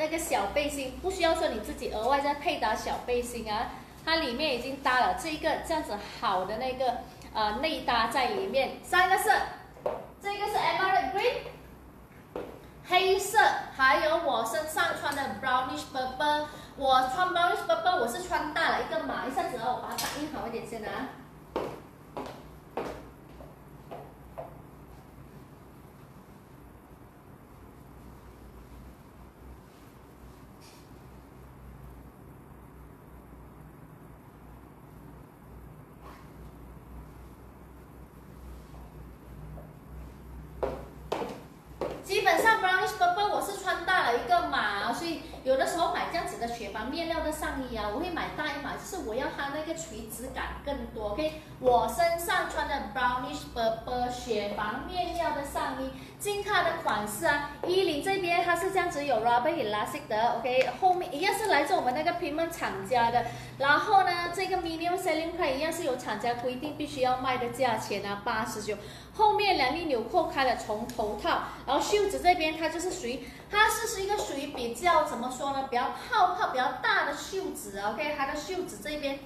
那个小背心，不需要说你自己额外再配搭小背心啊，它里面已经搭了这一个这样子好的那个呃内搭在里面。三个色，这个是 emerald green，黑色，还有我身上穿的 brownish purple，我穿 brownish purple 我是穿大了一个码，一下子啊，我把它打印好一点先啊。基本上 brownish purple 我是穿大了一个码，所以有的时候的雪纺面料的上衣啊，我会买大一码，就是我要它那个垂直感更多。OK，我身上穿的 brownish purple 雪纺面料的上衣，进它的款式啊，衣领这边它是这样子有 rubber elastic 的，OK，后面一样是来自我们那个 pima 厂家的。然后呢，这个 minium selling price 一样是有厂家规定必须要卖的价钱啊，八十九。后面两粒纽扣开了从头套，然后袖子这边它就是属于，它是是一个属于比较怎么说呢，比较泡泡比较大的袖子，OK，它的袖子这边，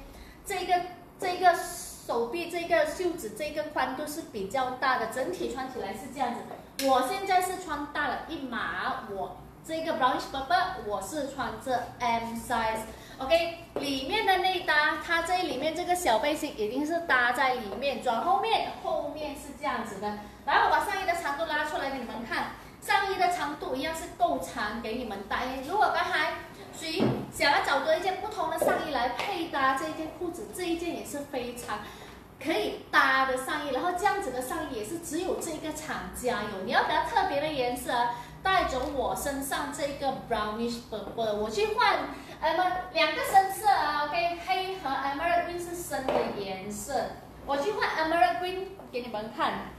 这个这个手臂这个袖子这个宽度是比较大的，整体穿起来是这样子。我现在是穿大了一码，我这个 brownish purple 我是穿着 M size。OK，里面的内搭，它这里面这个小背心一定是搭在里面，转后面，后面是这样子的。来，我把上衣的长度拉出来给你们看，上衣的长度一样是够长，给你们搭。如果刚才所以想要找多一件不同的上衣来配搭这一件裤子，这一件也是非常可以搭的上衣。然后这样子的上衣也是只有这个厂家有，你要比较特别的颜色，带走我身上这个 brownish purple，我去换。呃，两个深色啊，OK，黑和 emerald green 是深的颜色。我去换 emerald green 给你们看。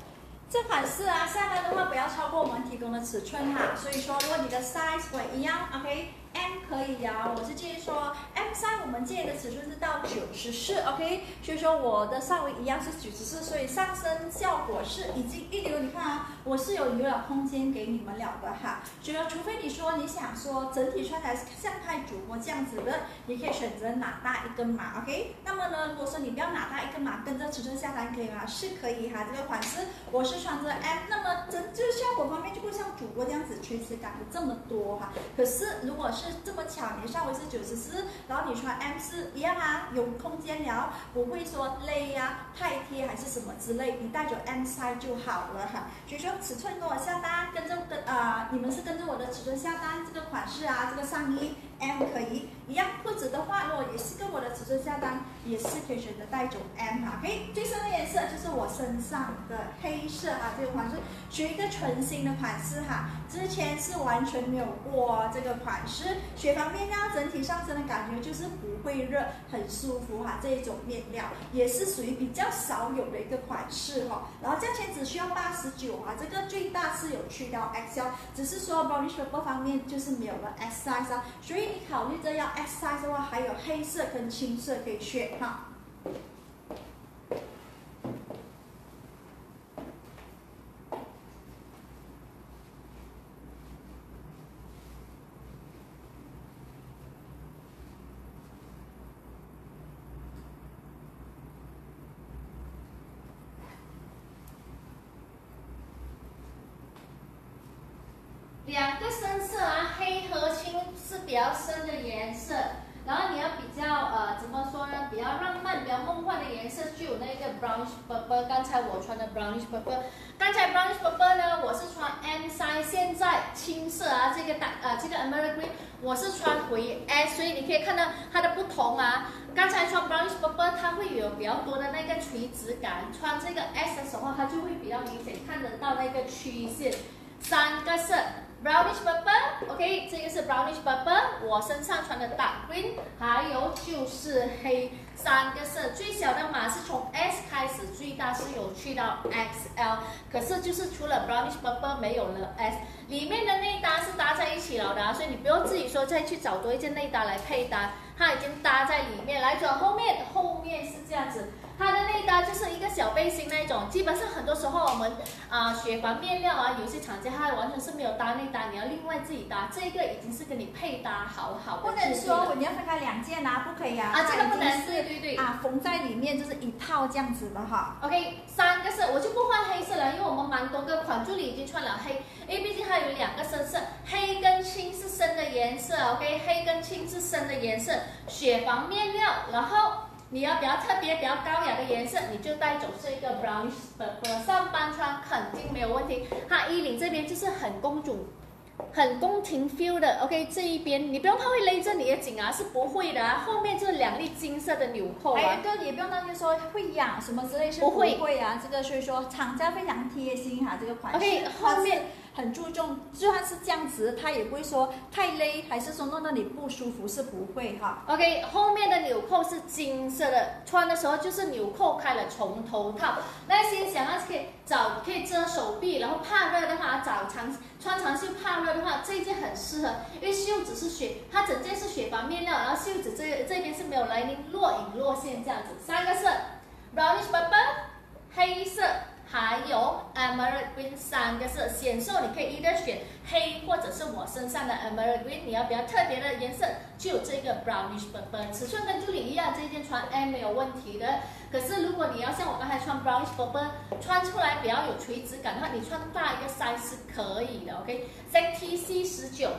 这款式啊，下单的话不要超过我们提供的尺寸哈。所以说，如果你的 size 和一样，OK。可以呀，我是建议说 M 三我们建议的尺寸是到九十四，OK，所以说我的上围一样是九十四，所以上身效果是已经一流。你看啊，我是有留了空间给你们了的哈。所以说，除非你说你想说整体穿起来像拍主播这样子的，你可以选择拿大一根码，OK。那么呢，如果说你不要拿大一根码，跟着尺寸下单可以吗？是可以哈，这个款式我是穿着 M，那么整就是效果方面就会像主播这样子垂直感的这么多哈。可是如果是这么巧，你上围是九十四，然后你穿 M 四一样啊，有空间了，不会说勒呀、太贴还是什么之类，你带着 M size 就好了哈。所以说尺寸跟我下单，跟着跟啊，你们是跟着我的尺寸下单，这个款式啊，这个上衣 M 可以。一样裤子的话，如果也是跟我的尺寸下单，也是可以选择带走 M 哈。OK，最深的颜色就是我身上的黑色啊，这个款式属于一个纯新的款式哈，之前是完全没有过这个款式。雪纺面料整体上身的感觉就是不会热，很舒服哈。这一种面料也是属于比较少有的一个款式哈。然后价钱只需要八十九啊，这个最大是有去掉 XL，只是说 brownish purple 方面就是没有了 S size 啊，所以你考虑着要。S size 的话，还有黑色跟青色可以选哈。两个深色啊，黑和青是比较深的颜色，然后你要比较呃怎么说呢？比较浪漫、比较梦幻的颜色就有那个 brownish purple。刚才我穿的 brownish purple，刚才 brownish purple 呢，我是穿 M size，现在青色啊，这个大呃这个 emerald green 我是穿回 S，所以你可以看到它的不同啊。刚才穿 brownish purple 它会有比较多的那个垂直感，穿这个 S 的时候它就会比较明显看得到那个曲线。三个色。Brownish purple，OK，这个是 brownish purple，我身上穿的 dark green，还有就是黑，三个色，最小的码是从 S 开始，最大是有去到 XL，可是就是除了 brownish purple 没有了 S，里面的内搭是搭在一起了的，啊所以你不用自己说再去找多一件内搭来配搭，它。它已经搭在里面。来转后面，后面是这样子。它的内搭就是一个小背心那一种，基本上很多时候我们啊雪纺面料啊，有些厂家它完全是没有搭内搭，你要另外自己搭。这个已经是跟你配搭好好的。不能说你要分开两件啊，不可以啊。啊，这个不能，对对对。啊，缝在里面就是一套这样子的哈。OK，三个色我就不换黑色了，因为我们蛮多个款，助理已经穿了黑，因为毕竟它有两个深色，黑跟青是深的颜色。OK，黑跟青是深的颜色，雪纺面料，然后。你要比较特别、比较高雅的颜色，你就带走这一个 purple，上班穿肯定没有问题。它衣领这边就是很公主、很宫廷 feel 的。OK，这一边你不用怕会勒着你的颈啊，是不会的。啊后面就是两粒金色的纽扣对，也不用担心说会痒什么之类，是不会啊。这个所以说厂家非常贴心哈，这个款式。OK，后面。很注重，就算是这样子，它也不会说太勒，还是说弄到你不舒服，是不会哈。OK，后面的纽扣是金色的，穿的时候就是纽扣开了，从头套。那些想要可以找可以遮手臂，然后怕热的话，找长穿长袖怕热的话，这件很适合，因为袖子是雪，它整件是雪纺面料，然后袖子这这边是没有来临，若隐若现这样子。三个色，brownish purple，黑色。还有 emerald green 三个色显瘦，你可以一个选黑或者是我身上的 emerald green，你要比较特别的颜色，就有这个 brownish purple，尺寸跟助理一样，这件穿 M 没有问题的。可是如果你要像我刚才穿 brownish purple，穿出来比较有垂直感的话，你穿大一个 size 是可以的，OK？Z T C 十九。